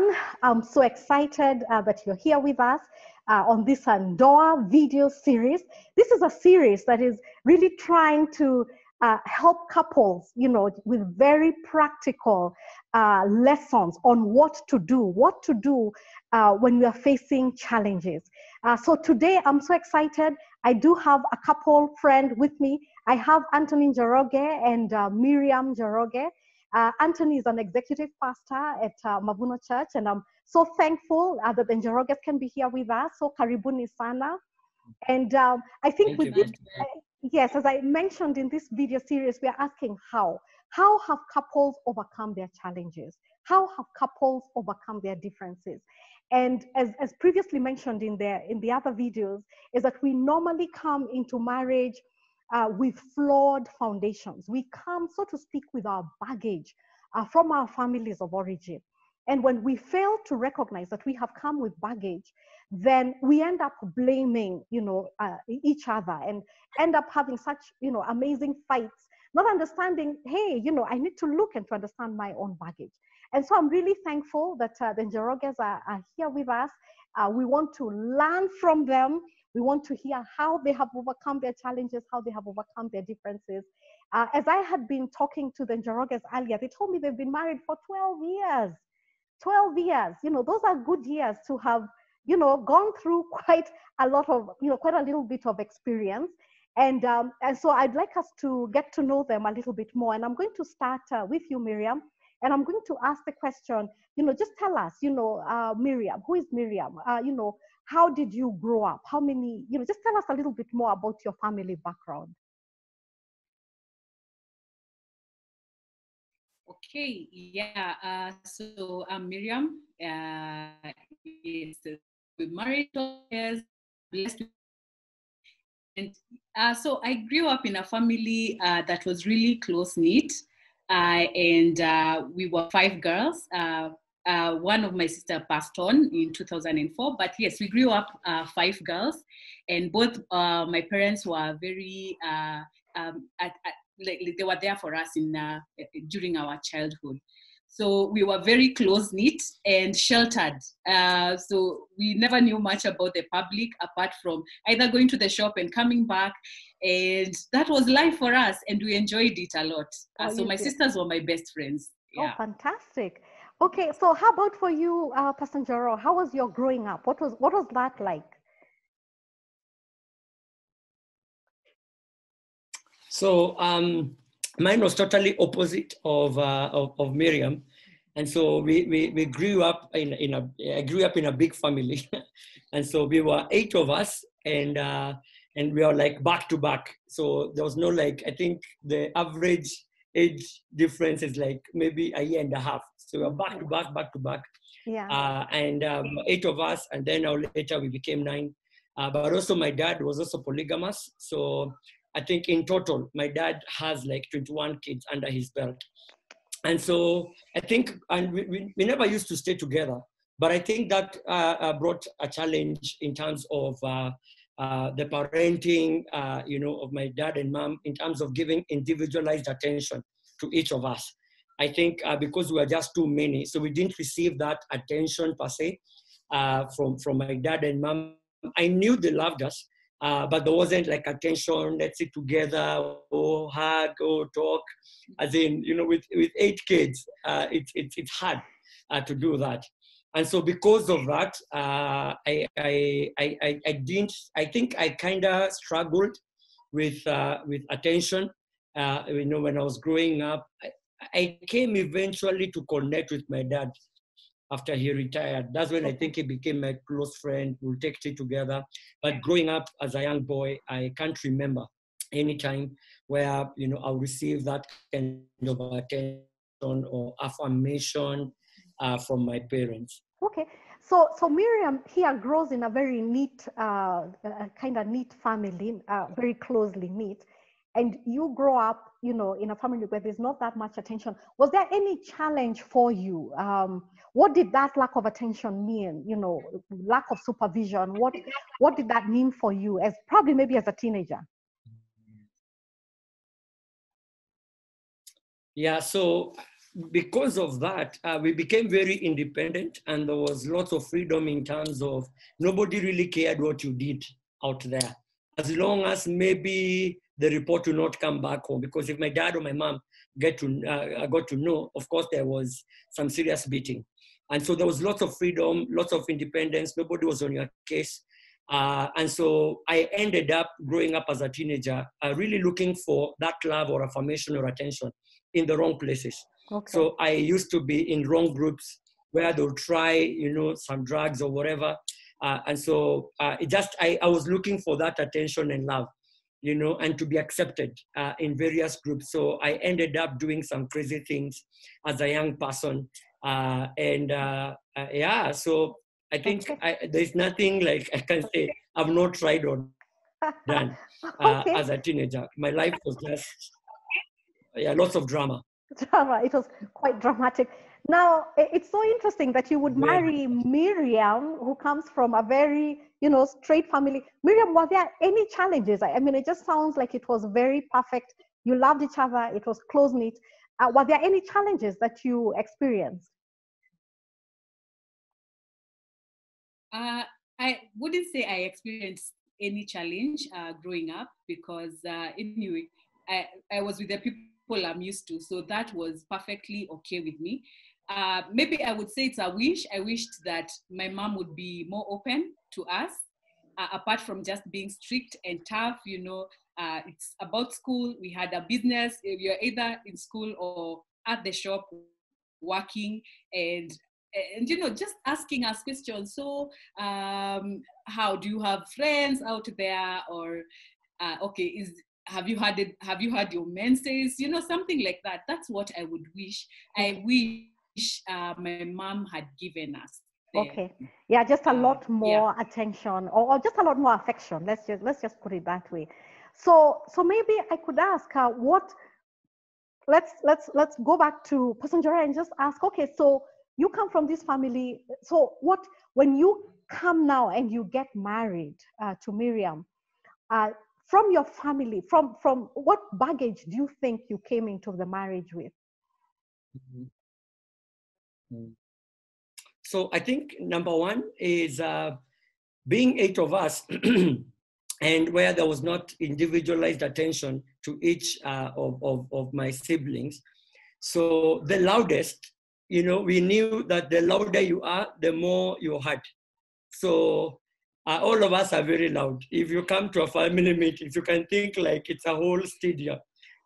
Uh, everyone. I'm so excited uh, that you're here with us uh, on this Ndoa video series. This is a series that is really trying to uh, help couples, you know, with very practical uh, lessons on what to do, what to do uh, when we are facing challenges. so today, I'm so excited. I do have a couple friend with me. I have Anthony Njoroge and Miriam Njoroge. Uh, Anthony is an executive pastor at uh, Mavuno Church, and I'm so thankful uh, that the Njoroges can be here with us. So karibuni sana. And um, I think Thank with you. this, uh, yes, as I mentioned in this video series, we are asking how. How have couples overcome their challenges? How have couples overcome their differences? And as, as previously mentioned in the, in the other videos, is that we normally come into marriage uh, with flawed foundations. We come, so to speak, with our baggage uh, from our families of origin. And when we fail to recognize that we have come with baggage, then we end up blaming, you know, uh, each other and end up having such, you know, amazing fights, not understanding, hey, you know, I need to look and to understand my own baggage. And so I'm really thankful that uh, the Njoroges are, are here with us. Uh, we want to learn from them. We want to hear how they have overcome their challenges, how they have overcome their differences. Uh, as I had been talking to the Njoroges earlier, they told me they've been married for 12 years. 12 years, you know, those are good years to have, you know, gone through quite a lot of, you know, quite a little bit of experience. And, um, and so I'd like us to get to know them a little bit more. And I'm going to start uh, with you, Miriam. And I'm going to ask the question, you know, just tell us, you know, uh, Miriam, who is Miriam? Uh, you know, how did you grow up? How many, you know, just tell us a little bit more about your family background. Okay, yeah. Uh, so I'm Miriam. Uh, yes, we married 12 years, blessed. And uh, so I grew up in a family uh, that was really close knit, uh, and uh, we were five girls. Uh, one of my sister passed on in 2004, but yes, we grew up uh, five girls, and both uh, my parents were very uh, um, at, at, like, they were there for us in uh, during our childhood. So we were very close knit and sheltered. Uh, so we never knew much about the public apart from either going to the shop and coming back. And that was life for us, and we enjoyed it a lot. Uh, Oh, so my did. sisters were my best friends. Yeah. Oh, fantastic. Okay, so how about for you, uh, Pastor Njoro? How was your growing up? What was what was that like? So um, mine was totally opposite of, uh, of, of Miriam. And so we, we, we grew up in, in a, I grew up in a big family. and so we were eight of us and, uh, and we were like back to back. So there was no like, I think the average age difference is like maybe a year and a half. So we were back to back, back to back. Yeah. Uh, and um, eight of us, and then now later we became nine. Uh, but also my dad was also polygamous. So I think in total, my dad has like 21 kids under his belt. And so I think, and we, we, we never used to stay together, but I think that uh, uh, brought a challenge in terms of uh, the parenting, uh, you know, of my dad and mom in terms of giving individualized attention to each of us. I think uh, because we were just too many, so we didn't receive that attention per se uh, from, from my dad and mom. I knew they loved us, uh, but there wasn't like attention, let's sit together, or hug, or talk. As in, you know, with, with eight kids, uh, it, it, it's hard to do that. And so because of that, uh, I, I, I, I, didn't, I think I kind of struggled with, uh, with attention. Uh, you know, when I was growing up, I, I came eventually to connect with my dad after he retired. That's when I think he became my close friend. We'll take tea together. But growing up as a young boy, I can't remember any time where you know I'll receive that kind of attention or affirmation uh, from my parents. Okay, so so Miriam here grows in a very neat, uh, kind of neat family, uh, very closely knit, and you grow up, you know, in a family where there's not that much attention. Was there any challenge for you? Um, what did that lack of attention mean? You know, lack of supervision. What what did that mean for you as probably maybe as a teenager? Yeah, so because of that, uh, we became very independent and there was lots of freedom in terms of nobody really cared what you did out there. As long as maybe the report will not come back home. Because if my dad or my mom get to, uh, got to know, of course, there was some serious beating. And so there was lots of freedom, lots of independence. Nobody was on your case. Uh, and so I ended up growing up as a teenager, uh, really looking for that love or affirmation or attention in the wrong places. Okay. So I used to be in wrong groups where they'll try, you know, some drugs or whatever. Uh, and so uh, it just, I, I was looking for that attention and love, you know, and to be accepted uh, in various groups. So I ended up doing some crazy things as a young person. Uh, and uh, uh, yeah, so I think I, there's nothing like I can say I've not tried or done okay. as a teenager. My life was just, yeah, lots of drama drama. It was quite dramatic. Now, it's so interesting that you would marry Miriam, who comes from a very, you know, straight family. Miriam, were there any challenges? I mean, it just sounds like it was very perfect. You loved each other. It was close knit. Uh, were there any challenges that you experienced? Uh, I wouldn't say I experienced any challenge uh, growing up because uh, anyway, I, I was with the people I'm used to. So that was perfectly okay with me. Uh, maybe I would say it's a wish. I wished that my mom would be more open to us, uh, apart from just being strict and tough. You know, uh, it's about school. We had a business. You're either in school or at the shop working and and you know just asking us questions so um how do you have friends out there or uh, okay is have you had it have you had your menses? You know something like that. That's what i would wish. I wish uh, my mom had given us okay. Yeah just a lot more yeah. attention or, or, just a lot more affection. Let's just let's just put it that way. So so maybe i could ask her what let's let's let's go back to passenger and just ask okay so you come from this family. So what when you come now and you get married uh, to miriam uh, from your family from from what baggage do you think you came into the marriage with mm-hmm. Mm. so i think number one is uh, being eight of us and where there was not individualized attention to each uh, of, of, of my siblings so the loudest you know we knew that the louder you are the more you hurt so uh, all of us are very loud. If you come to a family meeting, you can think like it's a whole stadium,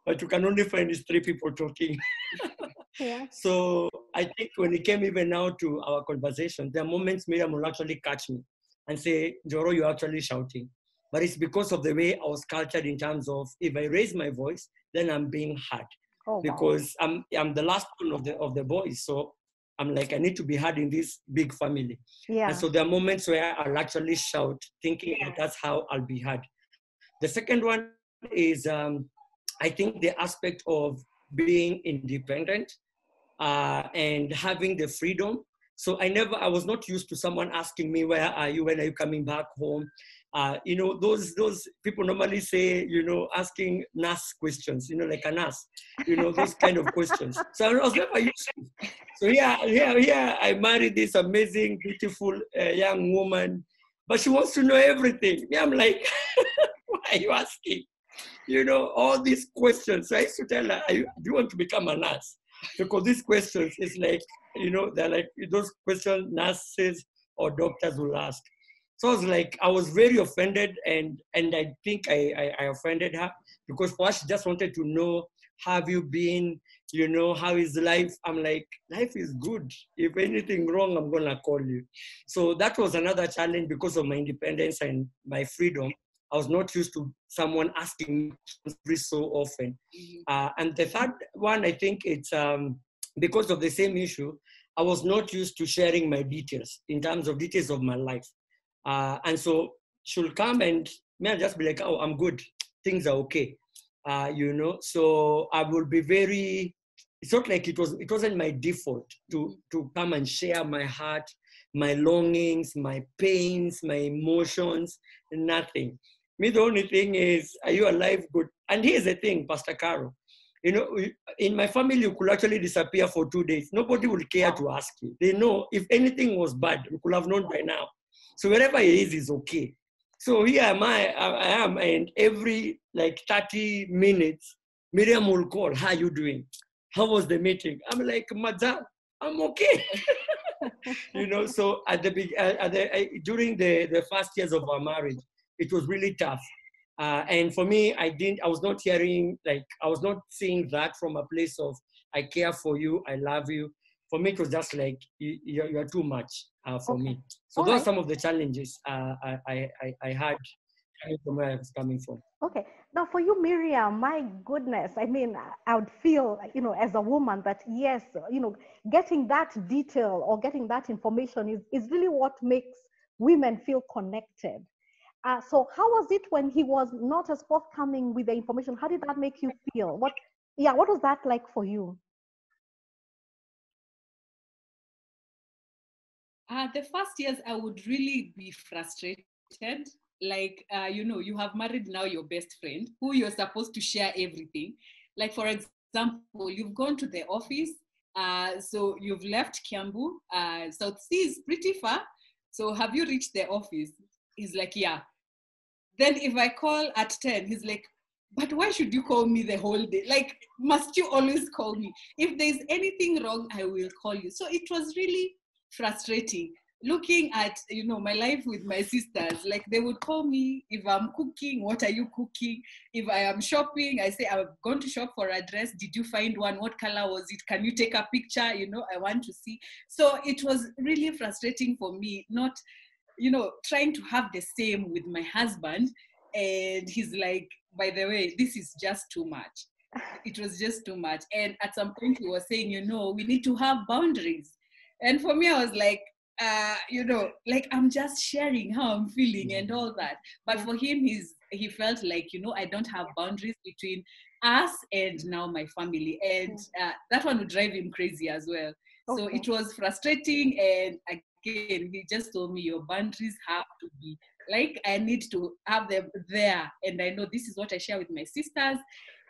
but you can only find these three people talking. yeah. So I think when it came even now to our conversation, there are moments Miriam will actually catch me and say, Joro, you're actually shouting. But it's because of the way I was cultured in terms of if I raise my voice, then I'm being heard. Oh, because wow. I'm, I'm the last one of the, of the boys. So I'm like, I need to be heard in this big family. Yeah. And so there are moments where I'll actually shout, thinking yeah. that that's how I'll be heard. The second one is, um, I think, the aspect of being independent uh, and having the freedom. So I never, I was not used to someone asking me, where are you? When are you coming back home? Uh, you know, those those people normally say, you know, asking NAS questions, you know, like a NAS, you know, those kind of questions. So I was never used to. So yeah, yeah, yeah, I married this amazing, beautiful uh, young woman, but she wants to know everything. Yeah, I'm like, why are you asking? You know, all these questions. So I used to tell her, do you want to become a nurse? Because these questions is like, you know, they're like those questions nurses or doctors will ask. So I was like, I was very offended, and and I think I, I, I offended her because first she just wanted to know, have you been, you know, how is life? I'm like, life is good. If anything wrong, I'm gonna call you. So that was another challenge because of my independence and my freedom. I was not used to someone asking me so often. Mm-hmm. Uh, and the third one, I think it's um, because of the same issue. I was not used to sharing my details in terms of details of my life. Uh, and so she'll come and may I just be like, oh, I'm good. Things are okay. Uh, you know, so I will be very, it's not like it was, it wasn't my default to, to come and share my heart, my longings, my pains, my emotions, nothing. Me, the only thing is, are you alive? Good. And here's the thing, Pastor Carol, You know, in my family, you could actually disappear for two days. Nobody would care to ask you. They know if anything was bad, we could have known by now. So wherever he is is okay. So here am I, I am, and every like 30 minutes, Miriam will call, how are you doing? How was the meeting? I'm like, Madam, I'm okay. you know, so at the, at the during the, the first years of our marriage, it was really tough. Uh, and for me, I didn't, I was not hearing, like, I was not seeing that from a place of, I care for you, I love you. For me, it was just like, you're you're, too much uh, for okay. me. So All those right. are some of the challenges uh, I, I, I had from where I was coming from. Okay. Now, for you, Miriam, my goodness, I mean, I would feel, you know, as a woman that yes, you know, getting that detail or getting that information is, is really what makes women feel connected. Uh, so how was it when he was not as forthcoming with the information? How did that make you feel? What, yeah, what was that like for you? Uh, the first years, I would really be frustrated. Like uh, you know you have married now your best friend who you're supposed to share everything. Like for example you've gone to the office uh, so you've left Kiambu uh, South Sea is pretty far. So have you reached the office? He's like yeah. Then if I call at 10 he's like but why should you call me the whole day? Like must you always call me? If there's anything wrong I will call you. So it was really frustrating. Looking at you know my life with my sisters like they would call me if i'm cooking what are you cooking? If i am shopping i say i'm going to shop for a dress. Did you find one? What color was it? Can you take a picture? You know i want to see. So it was really frustrating for me not you know trying to have the same with my husband. And he's like by the way this is just too much. It was just too much. And at some point he was saying you know we need to have boundaries and for me i was like uh, you know, like I'm just sharing how I'm feeling and all that. But for him, he's he felt like, you know, I don't have boundaries between us and now my family, and uh, that one would drive him crazy as well. Okay. So it was frustrating, and again, he just told me your boundaries have to be like I need to have them there, and I know this is what I share with my sisters,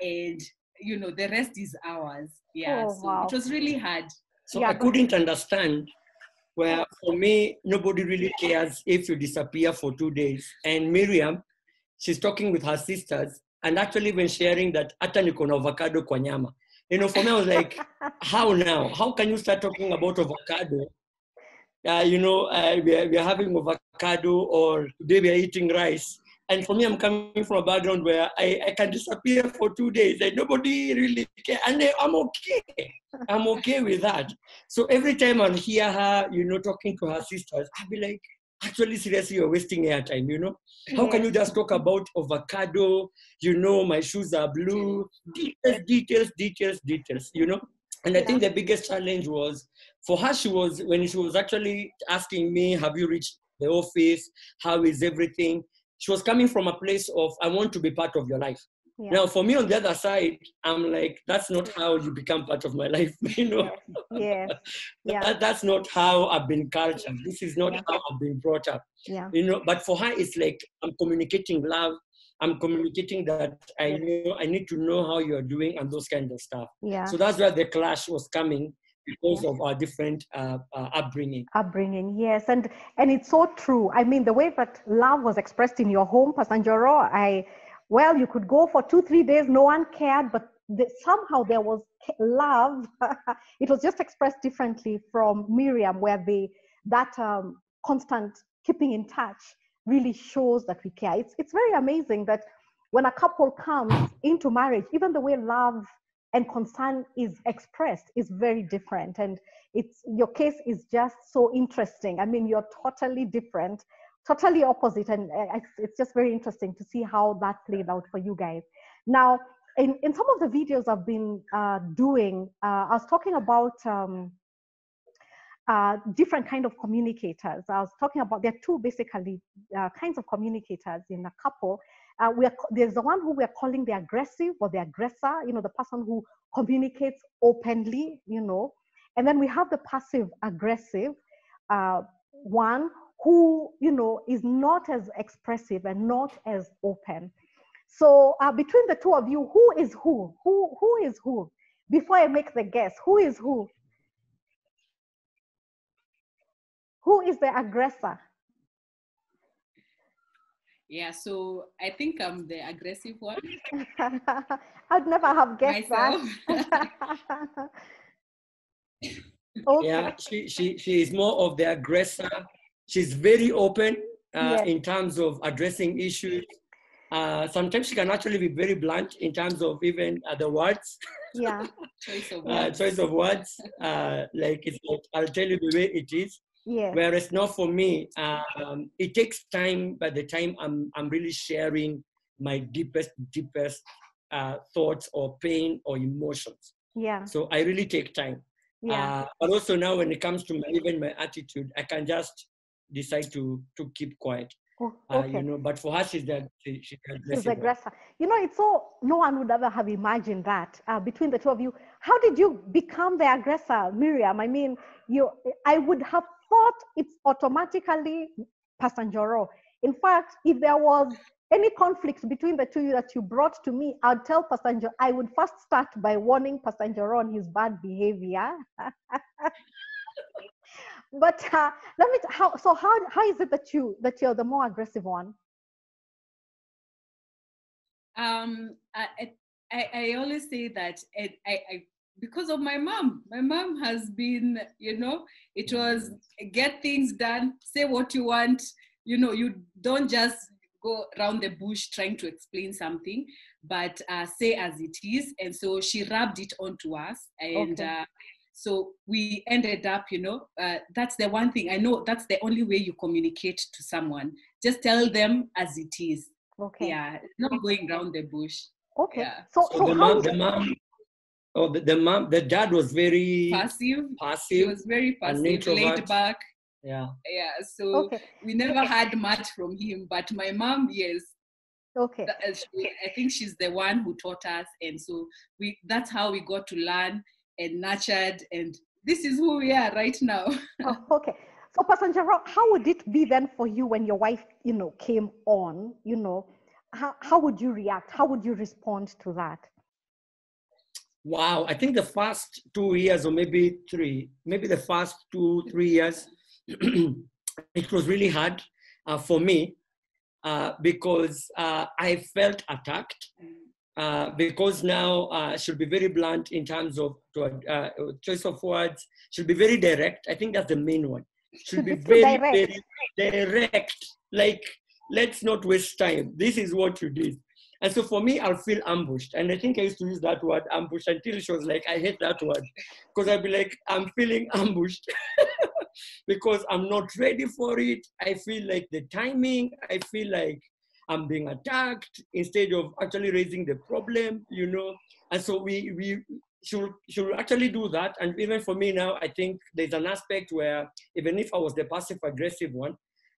and you know the rest is ours. Yeah, oh, so wow. it was really hard. So yeah, I couldn't understand where for me, nobody really cares if you disappear for two days. And Miriam, she's talking with her sisters, and actually when sharing that hata niko na avocado kwa nyama. You know, for me, I was like, how now? How can you start talking about avocado? Uh, you know, uh, we, are, we are having avocado or today we are eating rice. And for me, I'm coming from a background where I, I can disappear for two days and nobody really cares. And I'm okay. I'm okay with that. So every time I'll hear her, you know, talking to her sisters, I'll be like, actually, seriously, you're wasting airtime, you know? How can you just talk about avocado? You know, my shoes are blue. Details, details, details, details, you know? And I think the biggest challenge was for her, she was, when she was actually asking me, have you reached the office? How is everything? She was coming from a place of i want to be part of your life. Yeah. now for me on the other side i'm like that's not how you become part of my life you know? Yeah, yeah. That, that's not how i've been cultured. This is not yeah. how i've been brought up. Yeah. you know but for her it's like i'm communicating love. I'm communicating that i know i need to know how you're doing and those kind of stuff. Yeah. So that's where the clash was coming because of our different uh, uh, upbringing. Upbringing, yes, and and it's so true. I mean, the way that love was expressed in your home, Pastor Njoro, I, well, you could go for two, three days, no one cared, but the, somehow there was love. it was just expressed differently from Miriam, where the that um, constant keeping in touch really shows that we care. It's it's very amazing that when a couple comes into marriage, even the way love and concern is expressed is very different. And it's your case is just so interesting. I mean you're totally different totally opposite. And uh, it's just very interesting to see how that played out for you guys. Now in, in some of the videos i've been uh, doing uh, i was talking about um, uh, different kind of communicators. I was talking about there are two basically uh, kinds of communicators in a couple uh, we are, there's the one who we are calling the aggressive or the aggressor, you know, the person who communicates openly, you know. And then we have the passive aggressive uh, one who, you know, is not as expressive and not as open. So uh, between the two of you, who is who? Who who is who? Before I make the guess, who is who? Who is the aggressor? Yeah, so I think I'm the aggressive one. I'd never have guessed Myself. that. okay. Yeah, she, she, she is more of the aggressor. She's very open uh, Yes. in terms of addressing issues. Uh, sometimes she can actually be very blunt in terms of even uh, the words, Yeah. Choice of uh, words. choice of words. Uh, like it's like, I'll tell you the way it is. Yes. Whereas not for me, um, it takes time. By the time I'm, I'm really sharing my deepest, deepest uh, thoughts or pain or emotions. Yeah. So I really take time. Yeah. Uh, but also now, when it comes to my, even my attitude, I can just decide to to keep quiet. Oh, Uh, okay. You know, but for her, she's that she, she's She's aggressive. the aggressor. You know, it's so no one would ever have imagined that uh, between the two of you. How did you become the aggressor, Miriam? I mean, you. I would have thought it's automatically Pastor Njoro. In fact, if there was any conflict between the two that you brought to me, I'd tell Pastor Njoro. I would first start by warning Pastor Njoro on his bad behavior. but uh, let me. How so? How how is it that you that you're the more aggressive one? um I, I i always say that I i because of my mom my mom has been you know it was get things done say what you want you know you don't just go around the bush trying to explain something but uh, say as it is and so she rubbed it onto us and Okay. uh, so we ended up you know uh, that's the one thing i know that's the only way you communicate to someone just tell them as it is Okay. yeah, not going around the bush. Okay. Yeah. So, So so, the how mom, the mom, oh, the, the mom, the dad was very Passive. Passive. He passive. was very passive, laid back. Yeah. Yeah. So okay, we never had much from him. But my mom, yes, okay, that- uh, she- I think she's the one who taught us, and so we that's how we got to learn and nurtured, and this is who we are right now. oh, okay. So, Pastor Passenger, how would it be then for you when your wife, you know, came on? You know, how how would you react? How would you respond to that? Wow. I think the first two years, or maybe three, maybe the first two, three years, it was really hard uh, for me uh, because uh, I felt attacked. Uh, because now uh, she'll be very blunt in terms of uh, choice of words. She'll be very direct. I think that's the main one. She'll be very, Direct. very direct. Like, let's not waste time. This is what you did. And so for me, I'll feel ambushed. And I think I used to use that word ambush until she was like, I hate that word. Because I'd be like, I'm feeling ambushed because I'm not ready for it. I feel like the timing, I feel like I'm being attacked instead of actually raising the problem, you know. And so we we should should actually do that. And even for me now, I think there's an aspect where even if I was the passive aggressive one,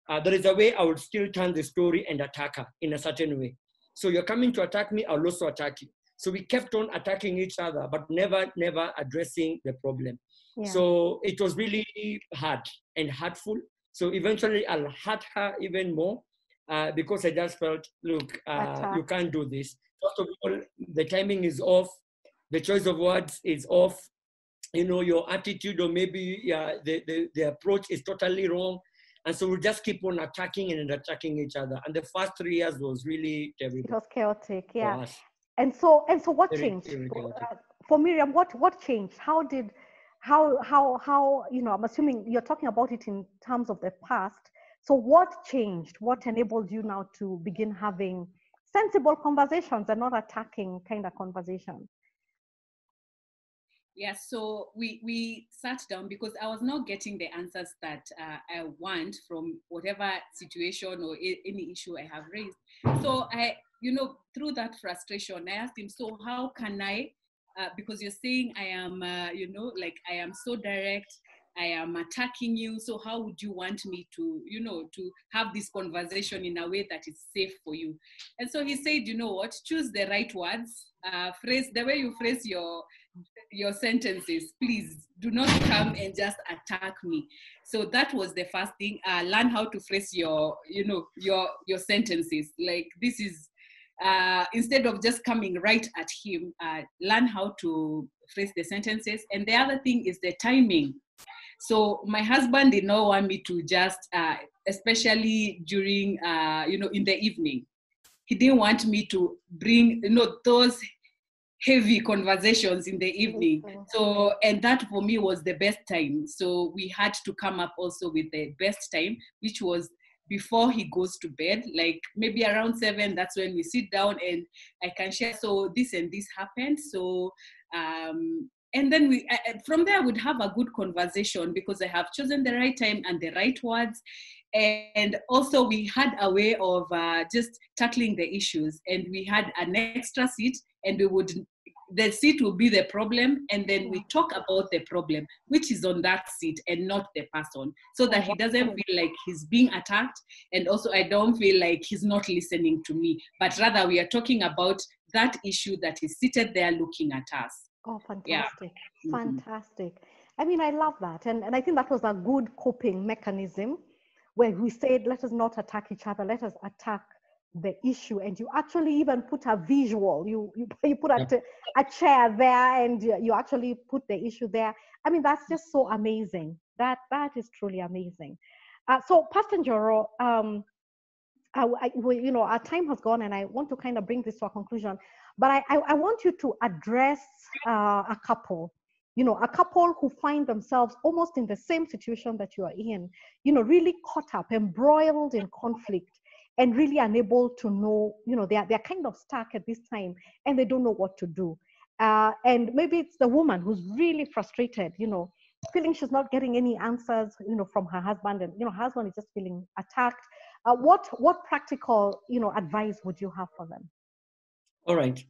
uh, there is a way I would still turn the story and attack her in a certain way. So you're coming to attack me, I'll also attack you. So we kept on attacking each other, but never, never addressing the problem. Yeah. So it was really hard and hurtful. So eventually I'll hurt her even more uh, because I just felt, look, uh, you can't do this. First of all, the timing is off. The choice of words is off. You know, your attitude or maybe yeah, the, the, the approach is totally wrong. And so we just keep on attacking and attacking each other. And the first three years was really it terrible was chaotic. Yeah. And so and so, what Very, changed very for, uh, for Miriam? What what changed? How did how how how you know? I'm assuming you're talking about it in terms of the past. So what changed? What enabled you now to begin having sensible conversations and not attacking kind of conversations? Yeah, so we we sat down because I was not getting the answers that uh, I want from whatever situation or a- any issue I have raised. So I, you know, through that frustration, I asked him, so how can I? Uh, because you're saying I am, uh, you know, like I am so direct, I am attacking you. So how would you want me to, you know, to have this conversation in a way that is safe for you? And so he said, you know what? Choose the right words. Uh, phrase the way you phrase your your sentences please do not come and just attack me so that was the first thing uh, learn how to phrase your you know your your sentences like this is uh, instead of just coming right at him, uh, learn how to phrase the sentences. And the other thing is the timing. So my husband did not want me to just, uh, especially during, uh, you know, in the evening. He didn't want me to bring, you know, those heavy conversations in the evening. Mhm. So, and that for me was the best time. So we had to come up also with the best time, which was before he goes to bed, like maybe around seven. That's when we sit down and I can share. So this and this happened. So, um, and then we I- I- from there would have a good conversation because I have chosen the right time and the right words. And also, we had a way of uh, just tackling the issues, and we had an extra seat, and we would the seat will be the problem and then we talk about the problem which is on that seat and not the person so that he doesn't feel like he's being attacked and also i don't feel like he's not listening to me but rather we are talking about that issue that is seated there looking at us Oh, Yeah. fantastic. Mhm. Fantastic. I mean, I love that. And, and I think that was a good coping mechanism where we said, let us not attack each other, let us attack the issue. And you actually even put a visual, you, you, you put a, a chair there and you you actually put the issue there. I mean, that's just so amazing. That, that is truly amazing. Uh, so, Pastor Njoro, um, I, I, we, you know, our time has gone and I want to kind of bring this to a conclusion. But I, I, I want you to address uh, a couple, you know, a couple who find themselves almost in the same situation that you are in, you know, really caught up, embroiled in conflict, and really unable to know, you know, they're, they're kind of stuck at this time and they don't know what to do. Uh, and maybe it's the woman who's really frustrated, you know, feeling she's not getting any answers, you know, from her husband, and you know, husband is just feeling attacked. Uh, what what practical, you know, advice would you have for them? All right.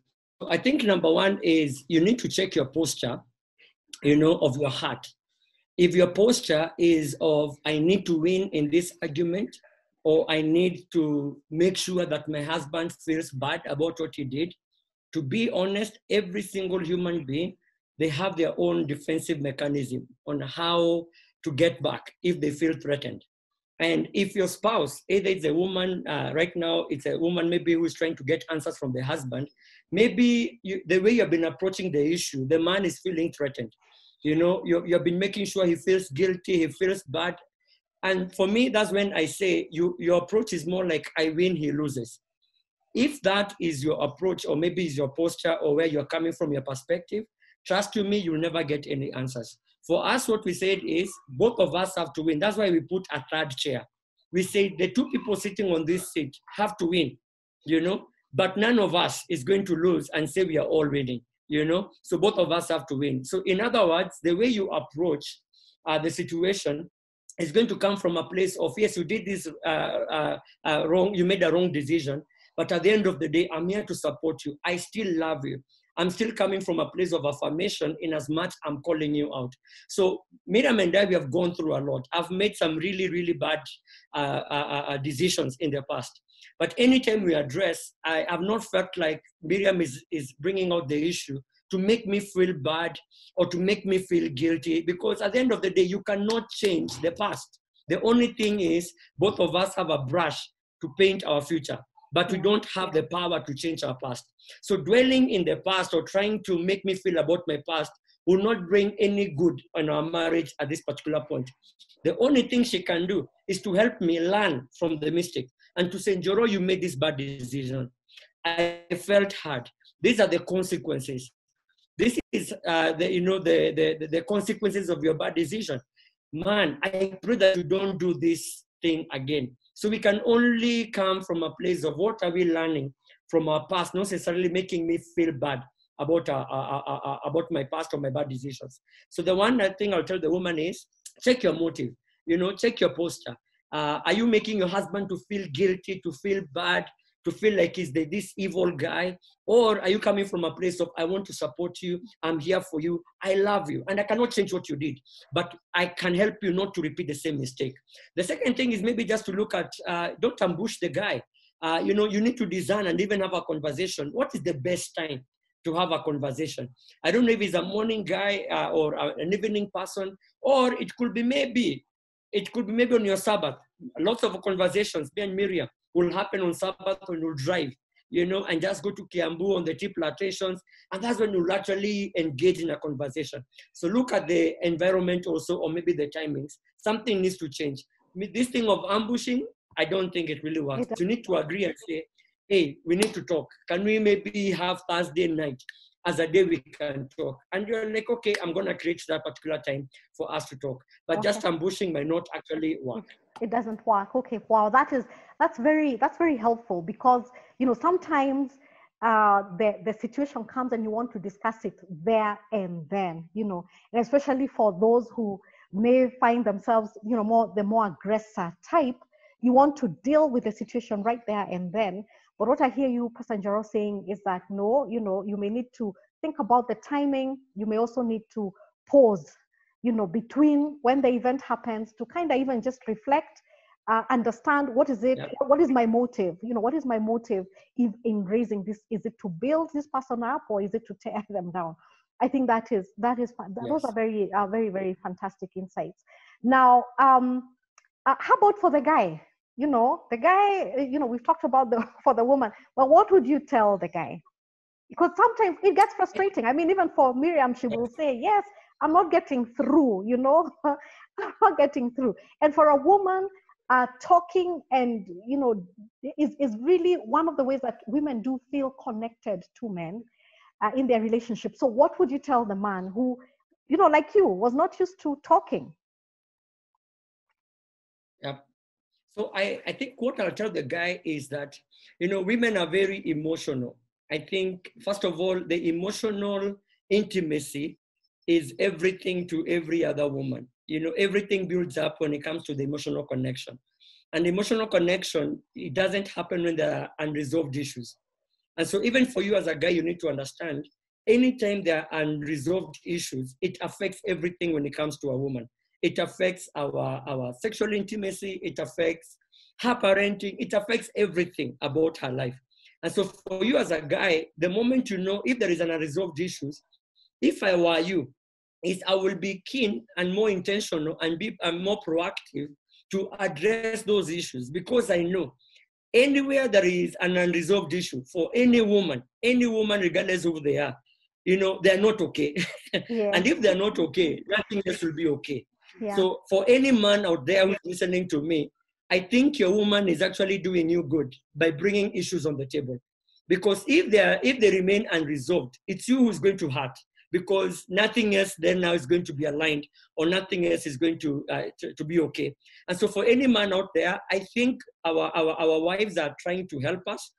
I think number one is you need to check your posture, you know, of your heart. If your posture is of I need to win in this argument, or I need to make sure that my husband feels bad about what he did, to be honest, every single human being, they have their own defensive mechanism on how to get back if they feel threatened. And if your spouse, either it's a woman, uh, right now it's a woman maybe who is trying to get answers from the husband, maybe you, the way you've been approaching the issue, the man is feeling threatened. You know, you, you've been making sure he feels guilty, he feels bad. And for me, that's when I say you, your approach is more like I win, he loses. If that is your approach, or maybe is your posture, or where you're coming from, your perspective, trust you me, you'll never get any answers. For us, what we said is both of us have to win. That's why we put a third chair. We say the two people sitting on this seat have to win, you know, but none of us is going to lose and say we are all winning, you know. So both of us have to win. So, in other words, the way you approach uh, the situation is going to come from a place of yes, you did this uh, uh, uh, wrong, you made a wrong decision, but at the end of the day, I'm here to support you. I still love you. I'm still coming from a place of affirmation in as much I'm calling you out. So Miriam and I, we have gone through a lot. I've made some really, really bad uh, uh, uh, decisions in the past. But anytime we address, I have not felt like Miriam is, is bringing out the issue to make me feel bad or to make me feel guilty because at the end of the day, you cannot change the past. The only thing is, both of us have a brush to paint our future, but we don't have the power to change our past. So, dwelling in the past or trying to make me feel about my past will not bring any good on our marriage at this particular point. The only thing she can do is to help me learn from the mistake and to say, Joro, you made this bad decision. I felt hard. These are the consequences. This is uh, the, you know, the, the, the consequences of your bad decision. Man, I pray that you don't do this thing again. So we can only come from a place of what are we learning from our past, not necessarily making me feel bad about, uh, uh, uh, uh, about my past or my bad decisions. So the one thing I'll tell the woman is check your motive, you know, check your posture. Uh, are you making your husband to feel guilty, to feel bad, to feel like he's the, this evil guy? Or are you coming from a place of, I want to support you, I'm here for you, I love you, and I cannot change what you did, but I can help you not to repeat the same mistake. The second thing is maybe just to look at, uh, don't ambush the guy. Uh, you know, you need to design and even have a conversation. What is the best time to have a conversation? I don't know if he's a morning guy uh, or an evening person, or it could be maybe, it could be maybe on your Sabbath. Lots of conversations, me and Miriam, will happen on Sabbath when you drive. you know, and just go to Kiambu on the tea plantations. And that's when you'll actually engage in a conversation. So look at the environment also, or maybe the timings. Something needs to change. This thing of ambushing, I don't think it really works. You need to agree and say, hey, we need to talk. Can we maybe have Thursday night as a day we can talk? And you're like, okay, I'm going to create that particular time for us to talk. But okay. just ambushing might not actually work. It doesn't work. Okay, wow, that is that's very that's very helpful because you know sometimes uh, the the situation comes and you want to discuss it there and then, you know, and especially for those who may find themselves, you know, more the more aggressor type, you want to deal with the situation right there and then but what I hear you, Pastor saying is that no, you know, you may need to think about the timing. You may also need to pause, you know, between when the event happens to kind of even just reflect, uh, understand what is it, what is my motive, you know, what is my motive in, in raising this? Is it to build this person up or is it to tear them down? I think that is that is yes. those are very uh, very very fantastic insights. Now, um, uh, how about for the guy? You know, the guy, eh, you know, we've talked about the for the woman, but what would you tell the guy? Because sometimes it gets frustrating. I mean, even for Miriam, she will say, Yes, I'm not getting through, you know, I'm not getting through. And for a woman, uh, talking and you know is, is really one of the ways that women do feel connected to men uh, in their relationship so what would you tell the man who you know like you was not used to talking so I, I think what I'll tell the guy is that, you know, women are very emotional. I think, first of all, the emotional intimacy is everything to every other woman. You know, everything builds up when it comes to the emotional connection. And emotional connection, it doesn't happen when there are unresolved issues. And so even for you as a guy, you need to understand, anytime there are unresolved issues, it affects everything when it comes to a woman. It affects our, our sexual intimacy. It affects her parenting. It affects everything about her life. And so for you as a guy, the moment you know if there is an unresolved issues, if I were you, is I will be keen and more intentional and be and more proactive to address those issues because I know anywhere there is an unresolved issue for any woman, any woman, regardless of who they are, you know, they're not okay. Yeah. and if they're not okay, nothing else will be okay. So for any man out there who's listening to me, I think your woman is actually doing you good by bringing issues on the table. Because if they are, if they remain unresolved, it's you who's going to hurt. Because nothing else then now is going to be aligned, or nothing else is going to, uh, to, to be okay. And so, for any man out there, I think our, our our wives are trying to help us,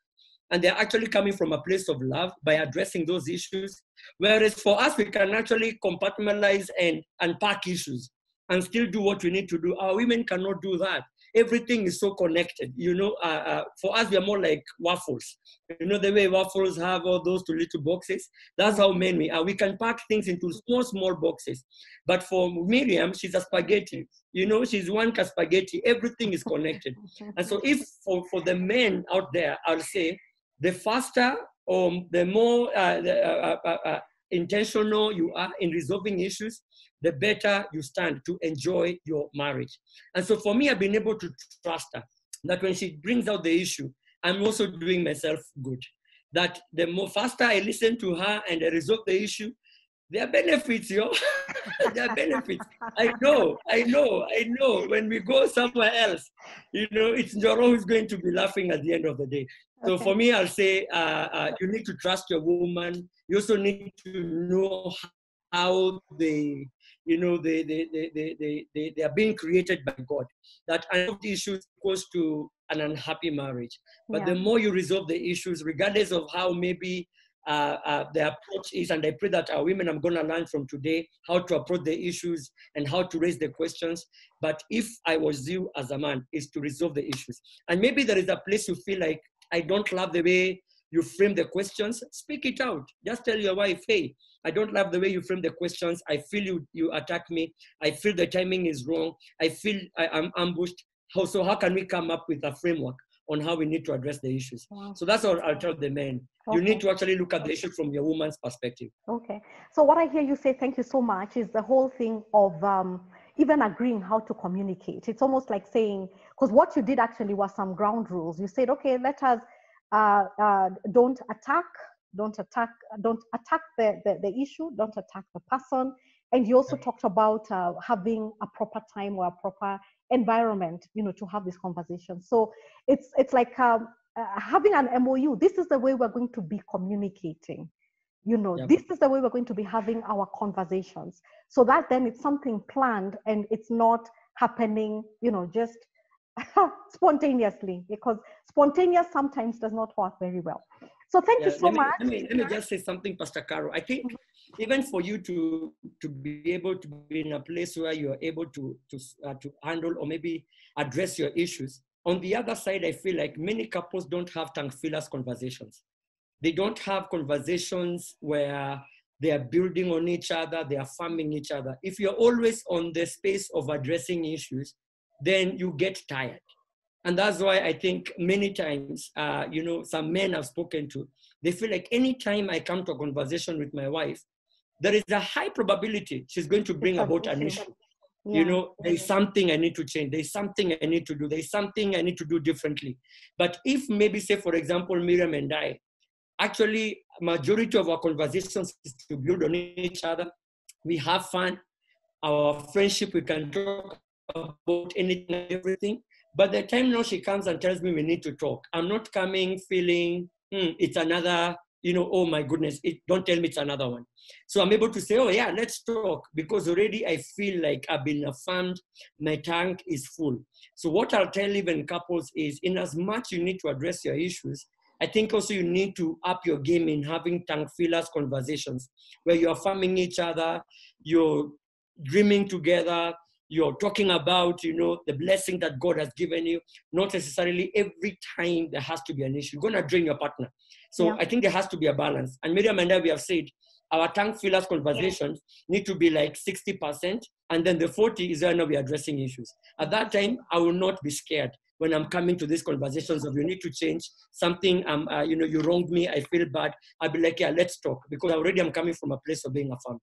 and they're actually coming from a place of love by addressing those issues. Whereas for us, we can actually compartmentalize and unpack issues and still do what we need to do. Our women cannot do that. Everything is so connected. You know, uh, uh, for us, we are more like waffles. You know, the way waffles have all those two little boxes. That's how men we are. We can pack things into small, small boxes. But for Miriam, she's a spaghetti. You know, she's one spaghetti. Everything is connected. and so, if for, for the men out there, I'll say the faster or the more uh, the, uh, uh, uh, intentional you are in resolving issues, the better you stand to enjoy your marriage. And so for me, I've been able to trust her that when she brings out the issue, I'm also doing myself good. That the more faster I listen to her and I resolve the issue, there are benefits, yo. there are benefits. I know, I know, I know. When we go somewhere else, you know, it's Njoro who's going to be laughing at the end of the day. So okay. for me, I'll say uh, uh, you need to trust your woman. You also need to know how they you know, they, they, they, they, they, they are being created by God. That of the issues goes to an unhappy marriage. But yeah. the more you resolve the issues, regardless of how maybe uh, uh, the approach is, and I pray that our women are going to learn from today how to approach the issues and how to raise the questions. But if I was you as a man, is to resolve the issues. And maybe there is a place you feel like I don't love the way you frame the questions, speak it out. Just tell your wife, hey, I don't love the way you frame the questions. I feel you, you attack me. I feel the timing is wrong. I feel I, am ambushed. How, so how can we come up with a framework on how we need to address the issues? Wow. So that's what I'll tell the men. Okay. You need to actually look at the issue from your woman's perspective. Okay. So what I hear you say, thank you so much, is the whole thing of um, even agreeing how to communicate. It's almost like saying, because what you did actually was some ground rules. You said, okay, let us uh, uh, don't attack, don't attack, don't attack the, the, the, issue, don't attack the person. And you also talked about uh, having a proper time or a proper environment, you know, to have this conversation. So it's it's like um, uh, having an MOU. This is the way we're going to be communicating. You know, yep. this is the way we're going to be having our conversations. So that then it's something planned and it's not happening, you know, just spontaneously because spontaneous sometimes does not work very well. So thank yeah, you so let me, much. Let me, let me just say something, Pastor Caro. I think mm-hmm. even for you to to be able to be in a place where you are able to to uh, to handle or maybe address your issues. On the other side, I feel like many couples don't have tank fillers conversations. They don't have conversations where they are building on each other, they are farming each other. If you're always on the space of addressing issues, then you get tired. And that's why I think many times, uh, you know, some men I've spoken to, they feel like anytime I come to a conversation with my wife, there is a high probability she's going to bring about an issue. Yeah. You know, there's something I need to change. There's something I need to do. There's something I need to do differently. But if maybe, say, for example, Miriam and I, actually, majority of our conversations is to build on each other. We have fun. Our friendship, we can talk about anything and everything. But the time now she comes and tells me we need to talk, I'm not coming feeling hmm, it's another, you know, oh my goodness, it, don't tell me it's another one. So I'm able to say, oh yeah, let's talk because already I feel like I've been affirmed, my tank is full. So what I'll tell even couples is, in as much you need to address your issues, I think also you need to up your game in having tank fillers conversations where you're affirming each other, you're dreaming together, you're talking about, you know, the blessing that God has given you. Not necessarily every time there has to be an issue. You're gonna drain your partner. So yeah. I think there has to be a balance. And Miriam and I, we have said our tank fillers conversations yeah. need to be like 60%, and then the 40 is when we're addressing issues. At that time, I will not be scared when I'm coming to these conversations of you need to change something, um, uh, you know, you wronged me, I feel bad. I'll be like, yeah, let's talk because already I'm coming from a place of being affirmed.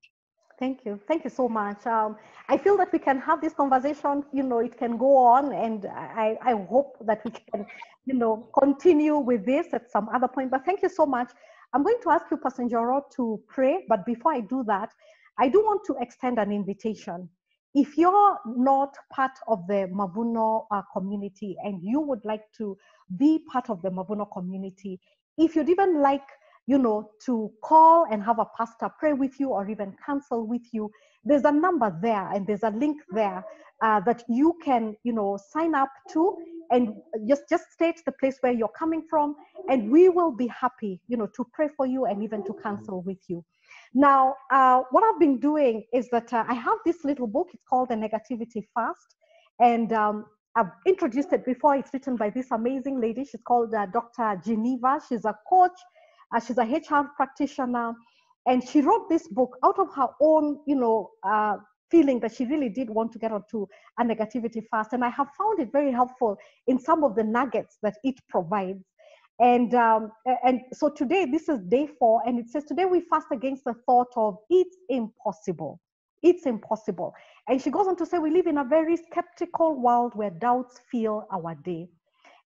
Thank you. Thank you so much. Um, I feel that we can have this conversation, you know, it can go on and I, I hope that we can, you know, continue with this at some other point. But thank you so much. I'm going to ask you, Pastor Njoro, to pray. But before I do that, I do want to extend an invitation. If you're not part of the Mavuno uh, community and you would like to be part of the Mavuno community, if you'd even like you know, to call and have a pastor pray with you or even counsel with you, there's a number there and there's a link there uh, that you can, you know, sign up to and just just state the place where you're coming from and we will be happy you know to pray for you and even to counsel with you. Now uh, what i've been doing is that uh, i have this little book it's called the negativity fast and um, i've introduced it before it's written by this amazing lady she's called uh, dr geneva she's a coach uh, she's a HR practitioner, and she wrote this book out of her own, you know, uh, feeling that she really did want to get onto a negativity fast. And I have found it very helpful in some of the nuggets that it provides. And um, and so today, this is day four, and it says today we fast against the thought of it's impossible. It's impossible. And she goes on to say we live in a very skeptical world where doubts fill our day.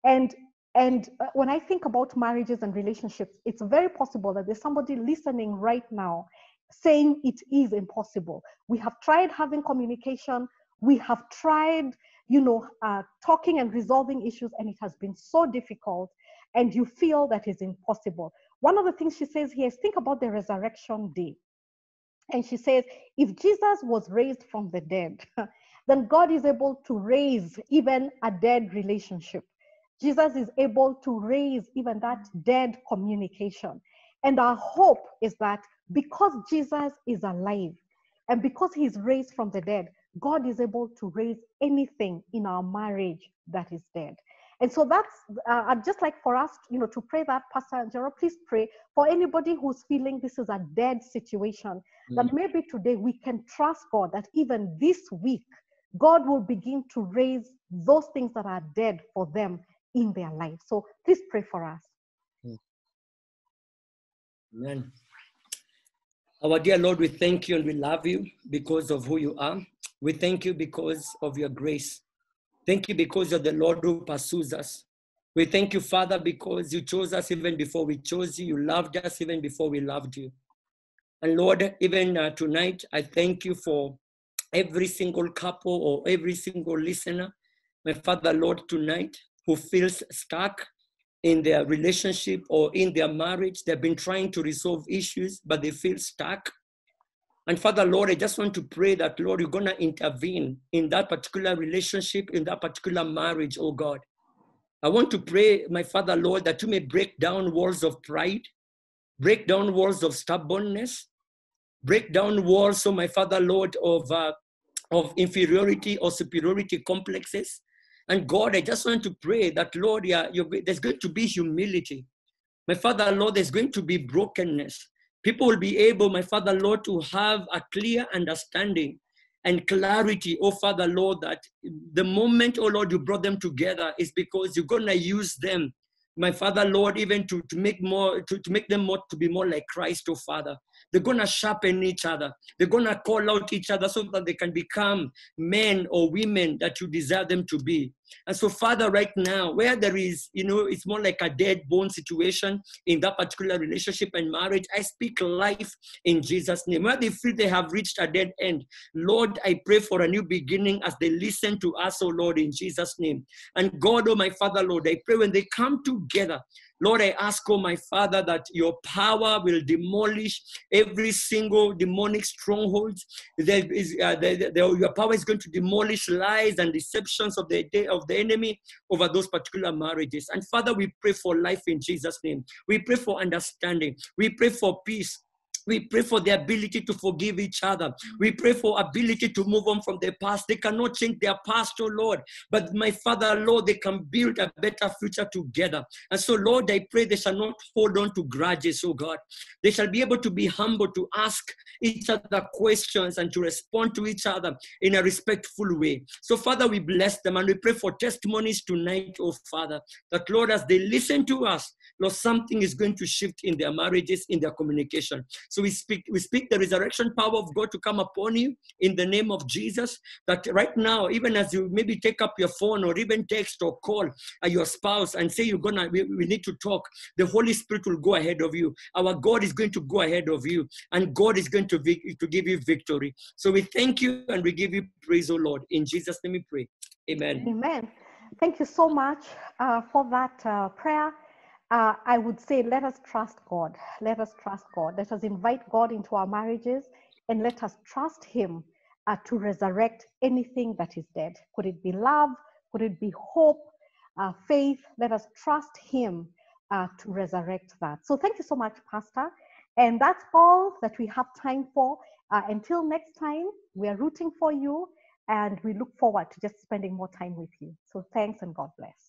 And and uh, when I think about marriages and relationships, it's very possible that there's somebody listening right now saying it is impossible. We have tried having communication, we have tried, you know, uh, talking and resolving issues, and it has been so difficult, and you feel that is impossible. One of the things she says here is think about the resurrection day. And she says, if Jesus was raised from the dead, then God is able to raise even a dead relationship. Jesus is able to raise even that dead communication. And our hope is that because Jesus is alive and because he's raised from the dead, God is able to raise anything in our marriage that is dead. And so that's, uh, I'd just like for us, you know, to pray that, Pastor Njoro, please pray for anybody who's feeling this is a dead situation, mm-hmm. that maybe today we can trust God that even this week, God will begin to raise those things that are dead for them in their life. So please pray for us. Amen. Our dear Lord, we thank you and we love you because of who you are. We thank you because of your grace. Thank you because you're the Lord who pursues us. We thank you, Father, because you chose us even before we chose you. You loved us even before we loved you. And Lord, even uh, tonight, I thank you for every single couple or every single listener. My Father, Lord, tonight, who feels stuck in their relationship or in their marriage. They've been trying to resolve issues, but they feel stuck. And Father, Lord, I just want to pray that, Lord, you're going to intervene in that particular relationship, in that particular marriage, oh God. I want to pray, my Father, Lord, that you may break down walls of pride, break down walls of stubbornness, break down walls, so my Father, Lord, of, uh, of inferiority or superiority complexes. And God, I just want to pray that, Lord, yeah, there's going to be humility. My Father, Lord, there's going to be brokenness. People will be able, my Father, Lord, to have a clear understanding and clarity, oh Father, Lord, that the moment, oh Lord, you brought them together is because you're going to use them, my Father, Lord, even to, to make more, to, to make them more, to be more like Christ, oh Father. They're going to sharpen each other. They're going to call out each other so that they can become men or women that you desire them to be. And so, Father, right now, where there is, you know, it's more like a dead bone situation in that particular relationship and marriage, I speak life in Jesus' name. Where they feel they have reached a dead end, Lord, I pray for a new beginning as they listen to us, oh Lord, in Jesus' name. And God, oh my Father, Lord, I pray when they come together, Lord, I ask, oh my Father, that your power will demolish every single demonic stronghold. There is, uh, the, your power is going to demolish lies and deceptions of the of the enemy over those particular marriages. And Father, we pray for life in Jesus' name. We pray for understanding. We pray for peace. We pray for the ability to forgive each other. We pray for ability to move on from their past. They cannot change their past, oh Lord. But my Father, Lord, they can build a better future together. And so, Lord, I pray they shall not hold on to grudges, oh God. They shall be able to be humble, to ask each other questions and to respond to each other in a respectful way. So, Father, we bless them and we pray for testimonies tonight, oh Father, that Lord, as they listen to us, Lord, something is going to shift in their marriages, in their communication. So we speak, we speak the resurrection power of God to come upon you in the name of Jesus. That right now, even as you maybe take up your phone or even text or call uh, your spouse and say you're gonna, we, we need to talk, the Holy Spirit will go ahead of you. Our God is going to go ahead of you, and God is going to, to give you victory. So we thank you and we give you praise, O oh Lord. In Jesus' name we pray. Amen. Amen. Thank you so much uh, for that uh, prayer uh, I would say, let us trust God. Let us trust God. Let us invite God into our marriages and let us trust Him uh, to resurrect anything that is dead. Could it be love? Could it be hope, uh, faith? Let us trust Him uh, to resurrect that. So, thank you so much, Pastor. And that's all that we have time for. Uh, until next time, we are rooting for you and we look forward to just spending more time with you. So, thanks and God bless.